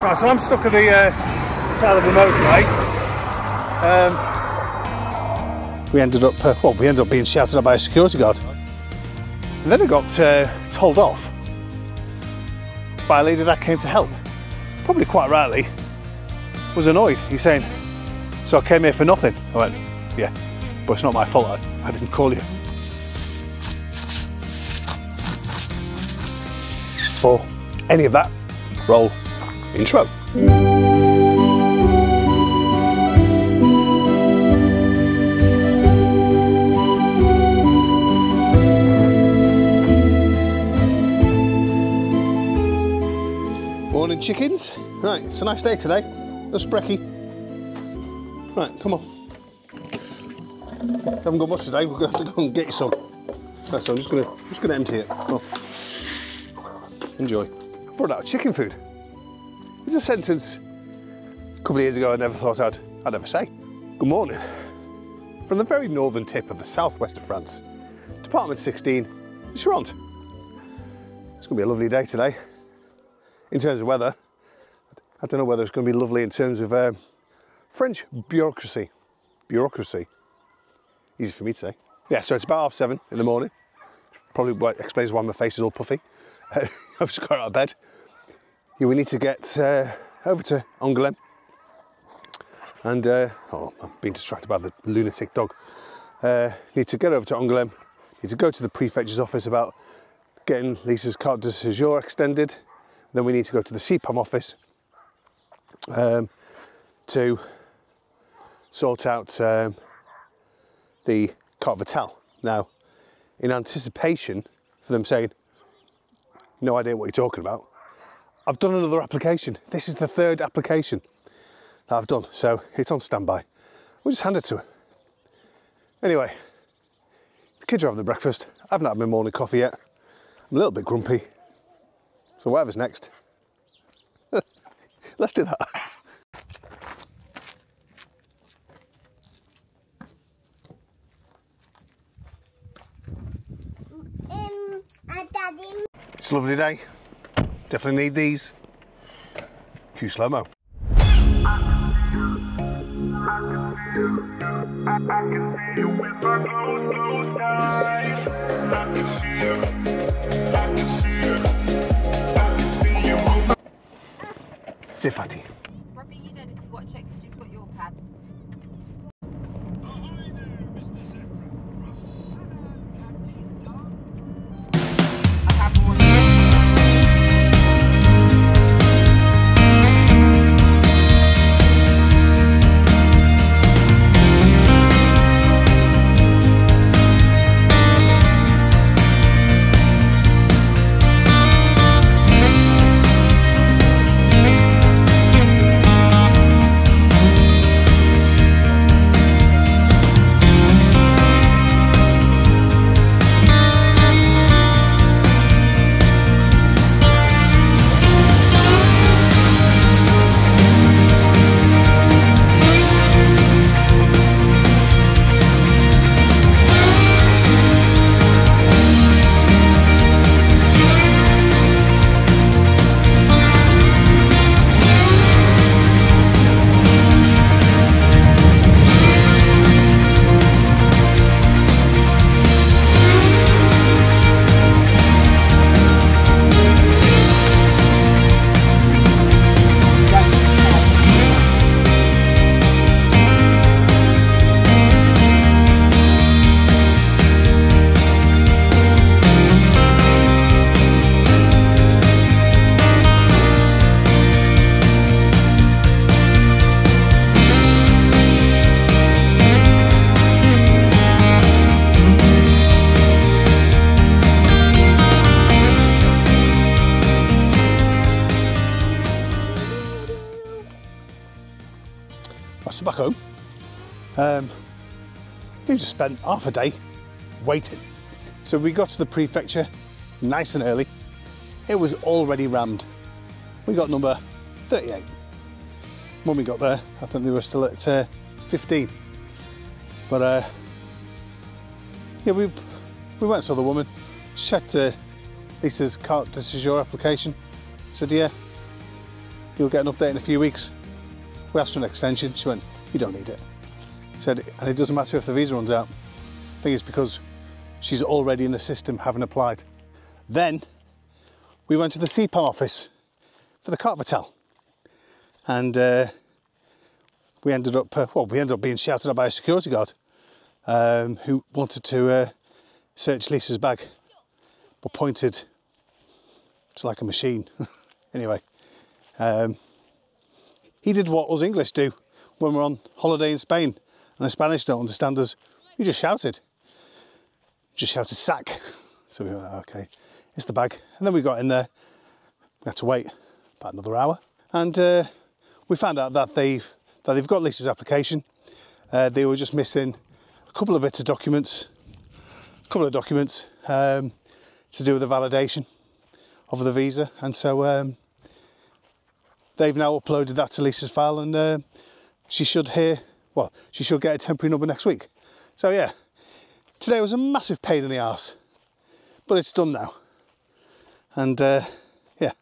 Right, so I'm stuck at the uh, side of the motorway. Um, we ended up, uh, well, we ended up being shouted at by a security guard. And then I got uh, told off by a lady that came to help. Probably quite rightly, was annoyed. He's saying, so I came here for nothing. I went, yeah, but it's not my fault. I, I didn't call you. For any of that, roll intro. Morning chickens. Right, it's a nice day today. No sprecky. Right, come on. Haven't got much today, we're gonna have to go and get you some. Right, so I'm just gonna just gonna empty it. Enjoy. I've run out of chicken food. It's a sentence a couple of years ago I never thought I'd, I'd ever say. Good morning. From the very northern tip of the southwest of France, Department 16, Charente. It's going to be a lovely day today. In terms of weather, I don't know whether it's going to be lovely in terms of um, French bureaucracy. Bureaucracy. Easy for me to say. Yeah, so it's about half seven in the morning. Probably explains why my face is all puffy. I've just got out of bed. Yeah, we need to get uh, over to Angoulême. And, uh, oh, I'm being distracted by the lunatic dog. Uh, need to get over to Angoulême. Need to go to the prefecture's office about getting Lisa's carte de séjour extended. Then we need to go to the CPAM office um, to sort out um, the carte vitale. Now, in anticipation for them saying, no idea what you're talking about, I've done another application. This is the third application that I've done, so it's on standby. We'll just hand it to her. Anyway, the kids are having their breakfast. I haven't had my morning coffee yet. I'm a little bit grumpy. So whatever's next, let's do that. Um, uh, Daddy, It's a lovely day. Definitely need these. Cue slow mo. C'est parti. Back home. Um, we just spent half a day waiting. So we got to the prefecture nice and early. It was already rammed. We got number 38. When we got there, I think they were still at uh, 15. But uh, yeah, we we went and saw the woman. She checked uh, Lisa's carte de séjour application. Said, yeah, you'll get an update in a few weeks. We asked for an extension. She went, you don't need it. Said, and it doesn't matter if the visa runs out. I think it's because she's already in the system, having applied. Then we went to the CPAM office for the carte vitale. And uh, we ended up, uh, well, we ended up being shouted at by a security guard um, who wanted to uh, search Lisa's bag, but pointed to like a machine. anyway, um, he did what us English do when we're on holiday in Spain and the Spanish don't understand us. You just shouted. Just shouted sack. So we went, okay, it's the bag. And then we got in there. We had to wait about another hour. And uh, we found out that they've, that they've got Lisa's application. Uh, they were just missing a couple of bits of documents, a couple of documents um, to do with the validation of the visa. And so um, they've now uploaded that to Lisa's file and uh, she should hear, well, she should get a temporary number next week. So yeah, today was a massive pain in the arse, but it's done now. And uh, yeah,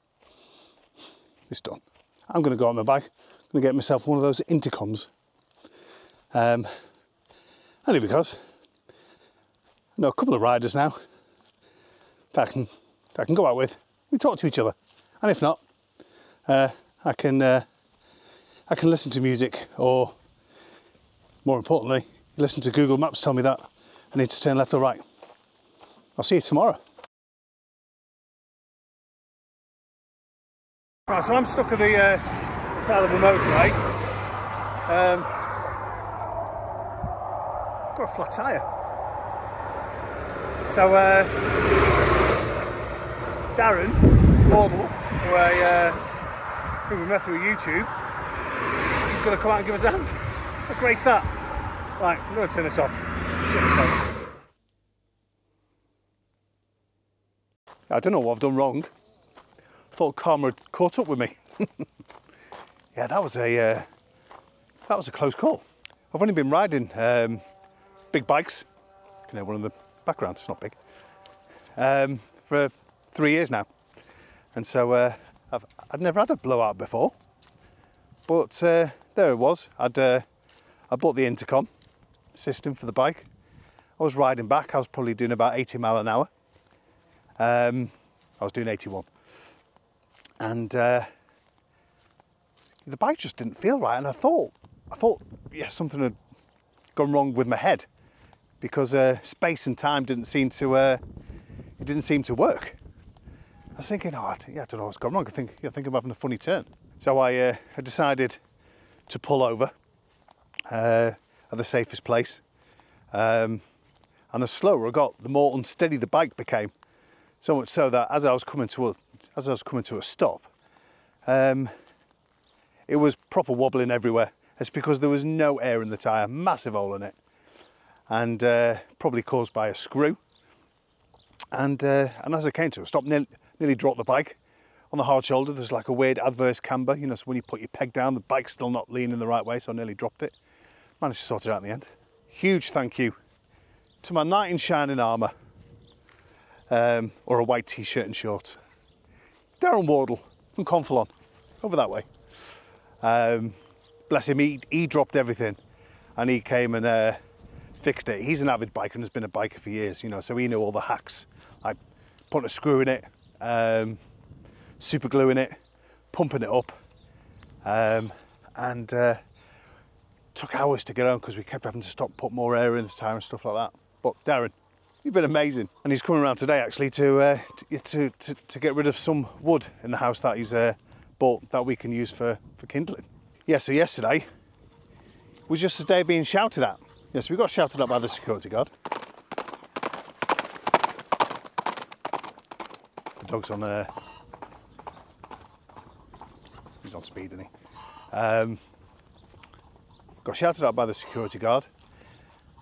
it's done. I'm going to go on my bike. I'm to get myself one of those intercoms. Um, only because I know a couple of riders now that I can, that I can go out with. We talk to each other. And if not, uh, I can uh, I can listen to music or more importantly, listen to Google Maps tell me that I need to turn left or right. I'll see you tomorrow. Right, so I'm stuck at the uh, side of the motorway. Um, got a flat tyre. So uh, Darren Wardle, who I uh, who we met through YouTube, going to come out and give us a hand. How great's that? Right, I'm going to turn this off. This off. I don't know what I've done wrong. Thought Karma had caught up with me. yeah, that was a uh, that was a close call. I've only been riding um, big bikes. You can hear one in the background. It's not big. Um, for three years now, and so uh, I've I'd never had a blowout before. But uh, there it was. I'd uh, I bought the intercom system for the bike. I was riding back. I was probably doing about 80 mile an hour. Um, I was doing 81, and uh, the bike just didn't feel right. And I thought, I thought, yeah, something had gone wrong with my head because uh, space and time didn't seem to, uh, it didn't seem to work. I was thinking, oh, I, yeah, I don't know what's gone wrong. I think, yeah, I think I'm having a funny turn. So I, uh, I decided to pull over uh, at the safest place. Um, and the slower I got, the more unsteady the bike became. So much so that as I was coming to a, as I was coming to a stop, um, it was proper wobbling everywhere. It's because there was no air in the tyre, massive hole in it, and uh, probably caused by a screw. And uh, and as I came to a stop, nearly, nearly dropped the bike on the hard shoulder. There's like a weird adverse camber, you know, so when you put your peg down, the bike's still not leaning the right way, so I nearly dropped it. Managed to sort it out in the end. Huge thank you to my knight in shining armour, um, or a white t-shirt and shorts. Darren Wardle from Confolens, over that way. Um, bless him, he, he dropped everything and he came and uh, fixed it. He's an avid biker and has been a biker for years, you know, so he knew all the hacks, like putting a screw in it, um, super gluing it, pumping it up, um, and uh, took hours to get on because we kept having to stop, put more air in the tyre and stuff like that. But Darren, you've been amazing, and he's coming around today actually to uh, to, to, to get rid of some wood in the house that he's uh, bought that we can use for for kindling. Yeah, so yesterday was just a day being shouted at. Yes, we got shouted at by the security guard. The dog's on uh, he's on speed, isn't he? Um, got shouted at by the security guard,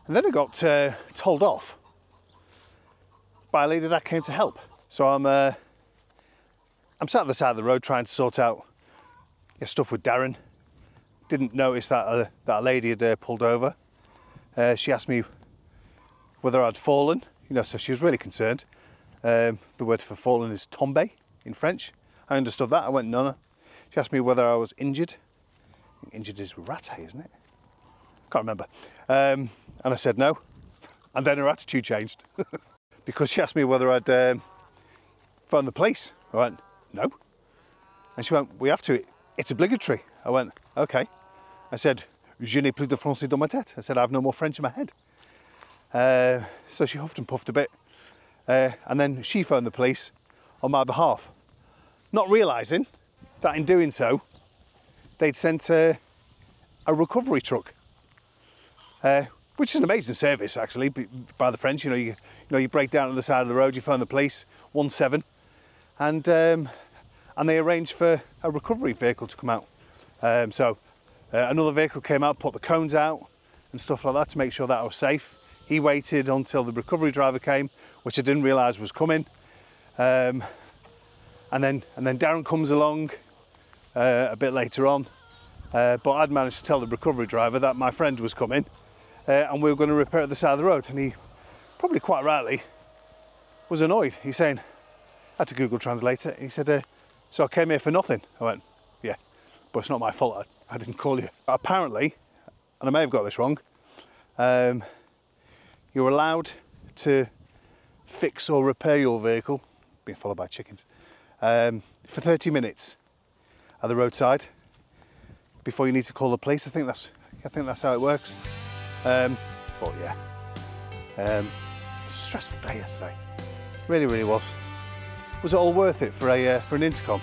and then I got uh, told off by a lady that came to help. So I'm uh, I'm sat at the side of the road trying to sort out yeah, stuff with Darren. Didn't notice that uh, that a lady had uh, pulled over. Uh, she asked me whether I'd fallen, you know, so she was really concerned. Um, the word for fallen is tombe in French. I understood that. I went, no, no. She asked me whether I was injured. Injured is rate, isn't it? Can't remember. Um, and I said no. And then her attitude changed because she asked me whether I'd um, phone the police. I went, no. And she went, we have to. It's obligatory. I went, okay. I said, je n'ai plus de français dans ma tête. I said, I have no more French in my head. Uh, so she huffed and puffed a bit. Uh, and then she phoned the police on my behalf, not realising that in doing so, they'd sent uh, a recovery truck, uh, which is an amazing service actually by the French. You know, you, you know, you break down on the side of the road, you phone the police, one seven, and um, and they arranged for a recovery vehicle to come out. Um, so uh, another vehicle came out, put the cones out and stuff like that to make sure that I was safe. He waited until the recovery driver came, which I didn't realise was coming. Um, and then and then Darren comes along uh, a bit later on. Uh, but I'd managed to tell the recovery driver that my friend was coming uh, and we were going to repair at the side of the road. And he, probably quite rightly, was annoyed. He's saying, I had to Google Translate it. He said, uh, So I came here for nothing. I went, Yeah, but it's not my fault. I, I didn't call you. Apparently, and I may have got this wrong, um, you're allowed to fix or repair your vehicle, being followed by chickens, um, for 30 minutes at the roadside before you need to call the police. I think that's I think that's how it works. Um, but yeah, um, stressful day yesterday. Really, really was. Was it all worth it for a uh, for an intercom?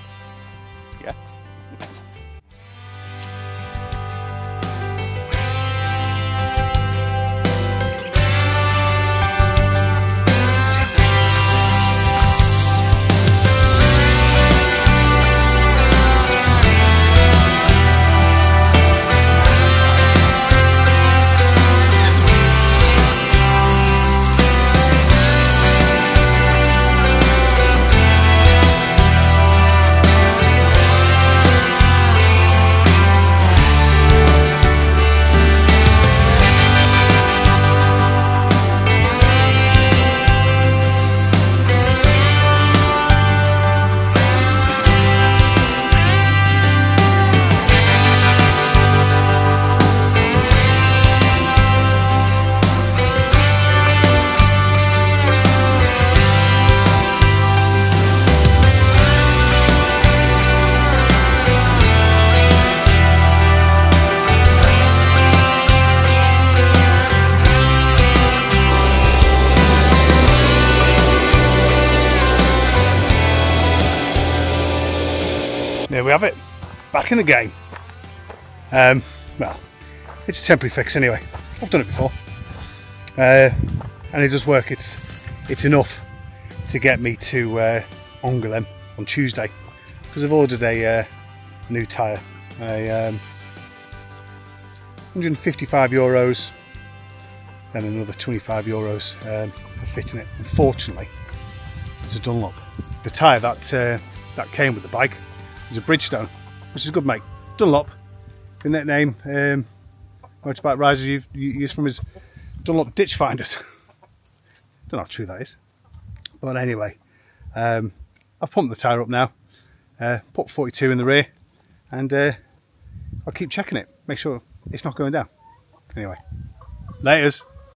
Have it. Back in the game. Um, well, it's a temporary fix anyway. I've done it before. Uh, and it does work. It's it's enough to get me to uh, Angoulême on Tuesday because I've ordered a uh, new tyre. A um, 155 euros, then another 25 euros um, for fitting it. Unfortunately, it's a Dunlop. The tyre that uh, that came with the bike is a Bridgestone, which is good make. Dunlop, the nickname um, motorbike riser you've used from his Dunlop ditch finders. Don't know how true that is, but anyway, um, I've pumped the tyre up now. Uh, put 42 in the rear, and uh, I'll keep checking it, make sure it's not going down. Anyway, laters.